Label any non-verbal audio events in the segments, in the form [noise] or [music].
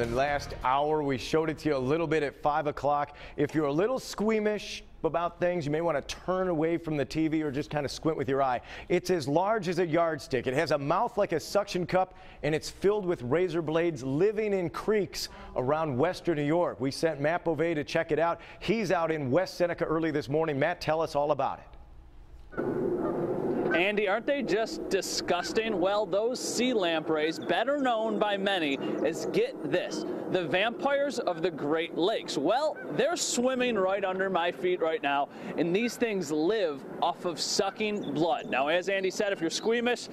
The last hour, we showed it to you a little bit at 5 o'clock. If you're a little squeamish about things, you may want to turn away from the TV or just kind of squint with your eye. It's as large as a yardstick. It has a mouth like a suction cup, and it's filled with razor blades living in creeks around western New York. We sent Matt Bove to check it out. He's out in West Seneca early this morning. Matt, tell us all about it. Andy, aren't they just disgusting? Well, those sea lampreys, better known by many as, get this, the vampires of the Great Lakes. Well, they're swimming right under my feet right now, and these things live off of sucking blood. Now, as Andy said, if you're squeamish,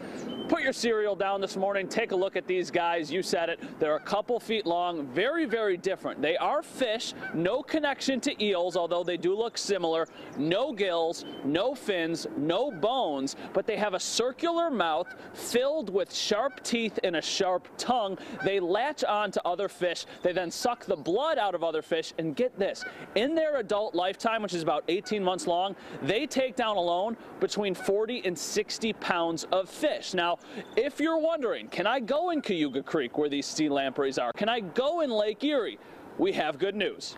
put your cereal down this morning, take a look at these guys. You said it. They're a couple feet long, very, very different. They are fish, no connection to eels, although they do look similar. No gills, no fins, no bones, but they have a circular mouth filled with sharp teeth and a sharp tongue. They latch on to other fish. They then suck the blood out of other fish. And get this, in their adult lifetime, which is about 18 months long, they take down alone between 40 and 60 pounds of fish. Now, if you're wondering, can I go in Cayuga Creek where these sea lampreys are? Can I go in Lake Erie? We have good news.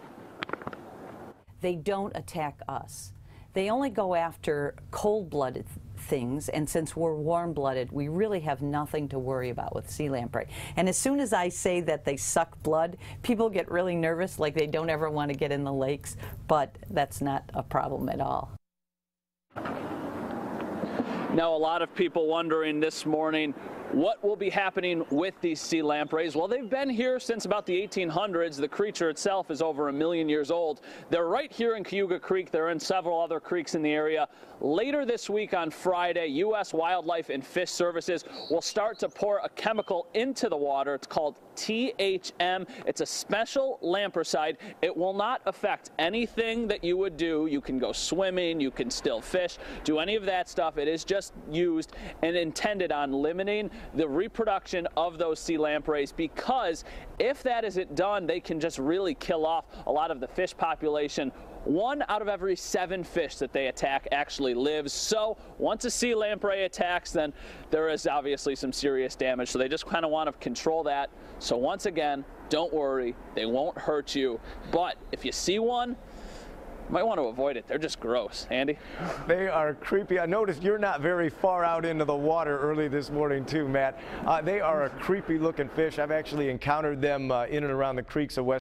They don't attack us. They only go after cold-blooded things, and since we're warm-blooded, we really have nothing to worry about with sea lamprey. And as soon as I say that they suck blood, people get really nervous, like they don't ever want to get in the lakes, but that's not a problem at all. Now, a lot of people wondering this morning what will be happening with these sea lampreys? Well, they've been here since about the 1800s. The creature itself is over a million years old. They're right here in Cayuga Creek. They're in several other creeks in the area. Later this week on Friday, U.S. Wildlife and Fish Services will start to pour a chemical into the water. It's called THM. It's a special lampricide. It will not affect anything that you would do. You can go swimming, you can still fish, do any of that stuff. It is just used and intended on limiting the reproduction of those sea lampreys because if that isn't done, they can just really kill off a lot of the fish population one out of every seven fish that they attack actually lives. So once a sea lamprey attacks, then there is obviously some serious damage. So they just kind of want to control that. So once again, don't worry, they won't hurt you. But if you see one, might want to avoid it. They're just gross. Andy? [laughs] They are creepy. I noticed you're not very far out into the water early this morning too, Matt. Uh, they are a creepy looking fish. I've actually encountered them uh, in and around the creeks of West